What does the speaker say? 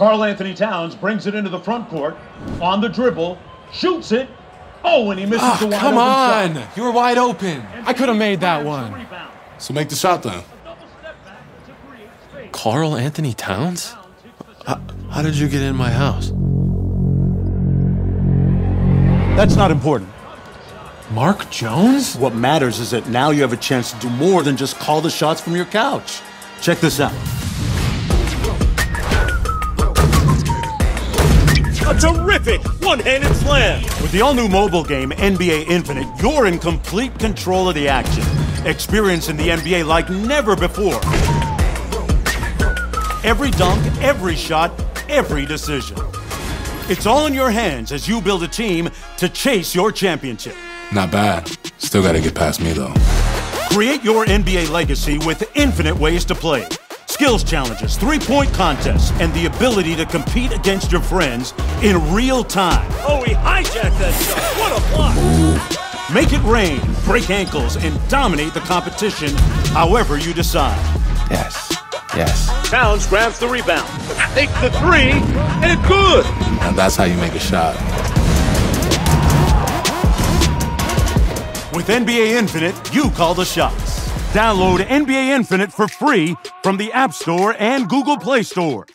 Karl-Anthony Towns brings it into the front court on the dribble, shoots it. Oh, and he misses Ah, the wide come open on! shot. You were wide open. I could have made that one. So make the shot then. Double step back to create space. Karl-Anthony Towns? Towns hits the How, how did you get in my house? That's not important. Mark Jones? What matters is that now you have a chance to do more than just call the shots from your couch. Check this out. A terrific one-handed slam. With the all-new mobile game NBA Infinite, you're in complete control of the action, experiencing the NBA like never before. Every dunk, every shot, every decision. It's all in your hands as you build a team to chase your championship. Not bad. Still gotta get past me though. Create your NBA legacy with infinite ways to play. Skills challenges, three point contests, and the ability to compete against your friends in real time. Oh, he hijacked that shot. What a block. Make it rain, break ankles, and dominate the competition however you decide. Yes. Yes. Towns grabs the rebound. Takes the three, and good. And that's how you make a shot. With NBA Infinite, you call the shots. Download NBA Infinite for free from the App Store and Google Play Store.